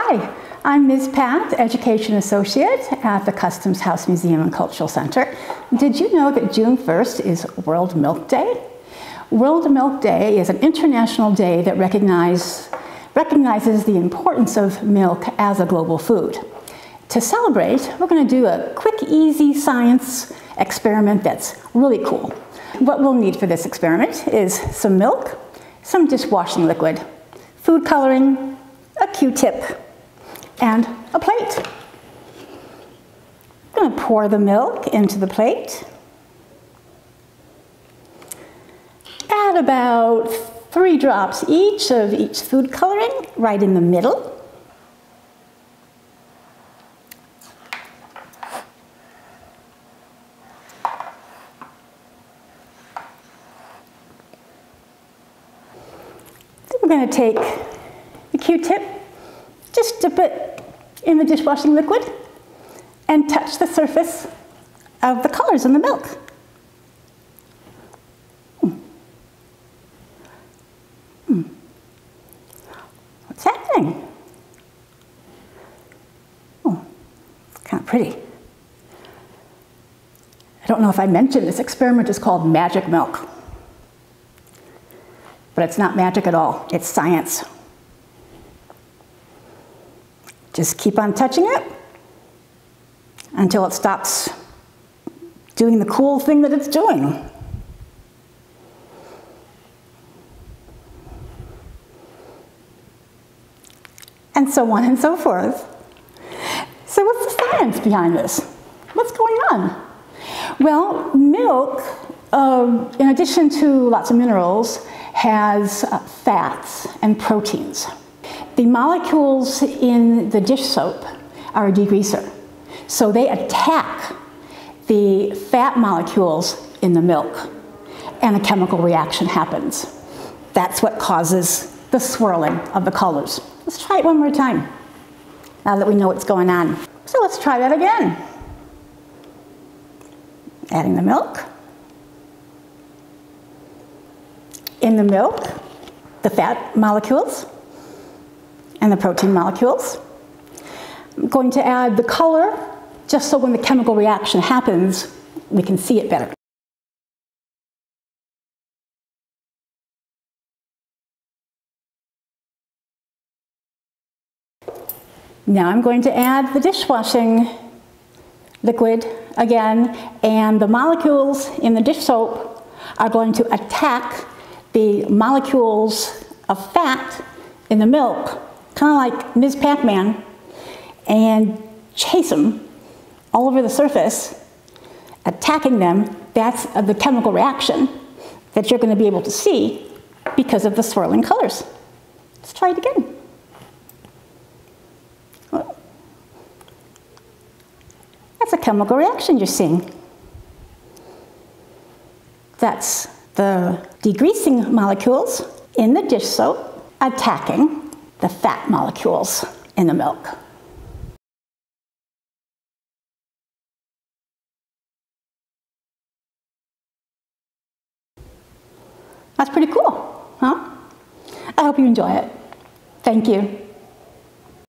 Hi, I'm Ms. Pat, Education Associate at the Customs House Museum and Cultural Center. Did you know that June 1st is World Milk Day? World Milk Day is an international day that recognize, recognizes the importance of milk as a global food. To celebrate, we're going to do a quick, easy science experiment that's really cool. What we'll need for this experiment is some milk, some dishwashing liquid, food coloring, a Q-tip, and a plate. I'm going to pour the milk into the plate. Add about three drops each of each food coloring right in the middle. We're going to take the Q-tip just dip it in the dishwashing liquid and touch the surface of the colors in the milk. What's happening? Oh, it's kind of pretty. I don't know if I mentioned this experiment is called magic milk. But it's not magic at all, it's science. Just keep on touching it until it stops doing the cool thing that it's doing. And so on and so forth. So what's the science behind this? What's going on? Well, milk, uh, in addition to lots of minerals, has uh, fats and proteins. The molecules in the dish soap are a degreaser. So they attack the fat molecules in the milk and a chemical reaction happens. That's what causes the swirling of the colors. Let's try it one more time now that we know what's going on. So let's try that again. Adding the milk. In the milk, the fat molecules and the protein molecules. I'm going to add the color just so when the chemical reaction happens, we can see it better. Now I'm going to add the dishwashing liquid again, and the molecules in the dish soap are going to attack the molecules of fat in the milk kind of like Ms. Pac-Man, and chase them all over the surface, attacking them. That's the chemical reaction that you're going to be able to see because of the swirling colors. Let's try it again. That's a chemical reaction you're seeing. That's the degreasing molecules in the dish soap attacking the fat molecules in the milk. That's pretty cool, huh? I hope you enjoy it. Thank you.